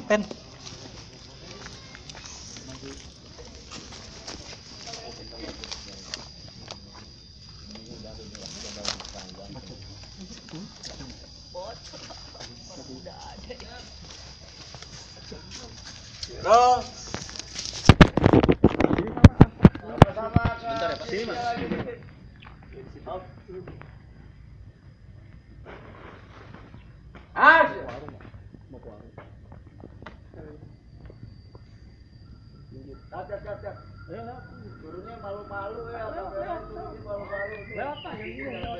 pen. Roll. Bentar ya, Pak. Sini, Mas. Siap, siap, siap. Gurunya malu-malu ya. Malu-malu. Lewat Pak, yang.